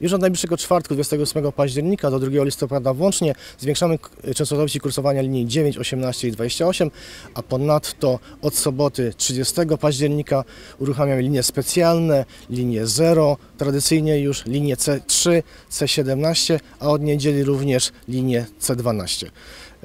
Już od najbliższego czwartku, 28 października do 2 listopada włącznie zwiększamy częstotliwości kursowania linii 9, 18 i 28, a ponadto od soboty 30 października uruchamiamy linie specjalne, linie 0, tradycyjnie już linie C3, C17, a od niedzieli również linię C12.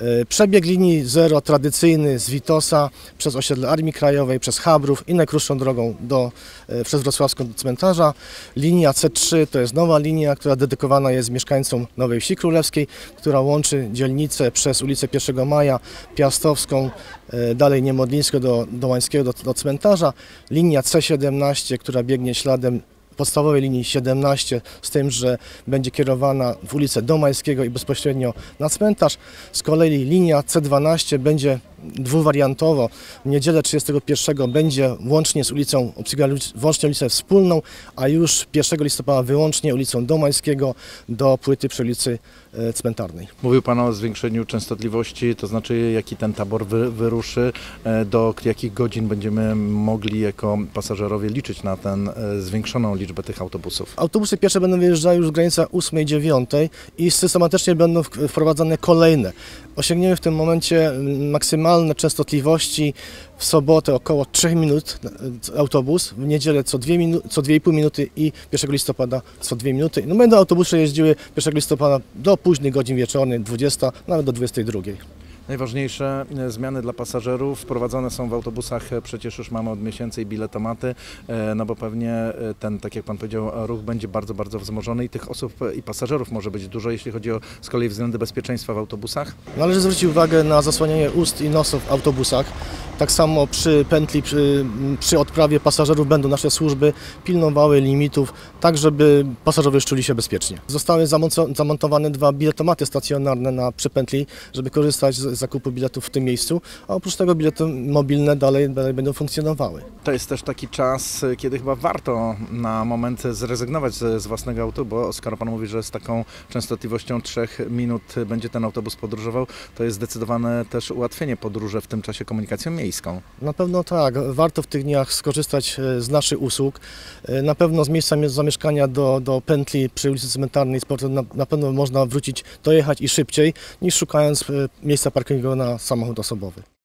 E, Przebieg linii 0 tradycyjny z Witosa przez osiedle Armii Krajowej, przez Chabrów i najkrótszą drogą do, e, przez Wrocławską do cmentarza. Linia C3 to jest nowa linia, która dedykowana jest mieszkańcom Nowej Wsi Królewskiej, która łączy dzielnicę przez ulicę 1 Maja, Piastowską, e, dalej Niemodlińską do, do Łańskiego, do, do cmentarza. Linia C17, która biegnie śladem podstawowej linii 17, z tym, że będzie kierowana w ulicę Domańskiego i bezpośrednio na cmentarz. Z kolei linia C12 będzie dwuwariantowo. W niedzielę 31 będzie łącznie z ulicą, obsługa włącznie ulicę wspólną, a już 1 listopada wyłącznie ulicą Domańskiego do płyty przy ulicy e, Cmentarnej. Mówił Pan o zwiększeniu częstotliwości, to znaczy jaki ten tabor wy, wyruszy, e, do jakich godzin będziemy mogli jako pasażerowie liczyć na tę zwiększoną liczbę tych autobusów. Autobusy pierwsze będą wyjeżdżały już z granicy 8-9 i systematycznie będą w- wprowadzane kolejne. Osiągniemy w tym momencie maksymalne częstotliwości w sobotę około 3 minut e, autobus, w niedzielę co, 2 minu- co 2,5 minuty i 1 listopada co 2 minuty. No będą autobusy jeździły 1 listopada do późnych godzin wieczornych, 20, nawet do 22. Najważniejsze e, zmiany dla pasażerów wprowadzone są w autobusach, e, przecież już mamy od miesięcy i biletomaty, e, no bo pewnie ten, tak jak Pan powiedział, ruch będzie bardzo, bardzo wzmożony i tych osób i pasażerów może być dużo, jeśli chodzi o z kolei względy bezpieczeństwa w autobusach. Należy zwrócić uwagę na zasłanianie ust i nosów w autobusach. Tak samo przy pętli, przy, przy odprawie pasażerów będą nasze służby pilnowały limitów, tak żeby pasażerowie czuli się bezpiecznie. Zostały zamonto- zamontowane dwa biletomaty stacjonarne na przy pętli, żeby korzystać z zakupu biletów w tym miejscu, a oprócz tego bilety mobilne dalej, dalej będą funkcjonowały. To jest też taki czas, kiedy chyba warto na moment zrezygnować z, z własnego auto, bo skoro Pan mówi, że z taką częstotliwością 3 minut będzie ten autobus podróżował, to jest zdecydowane też ułatwienie podróży w tym czasie komunikacją miejską. Na pewno tak, warto w tych dniach skorzystać e, z naszych usług. E, Na pewno z miejsca mie- zamieszkania do, do pętli przy ulicy Cmentarnej Sportu na, na pewno można wrócić, dojechać i szybciej niż szukając e, miejsca parkingowego na samochód osobowy.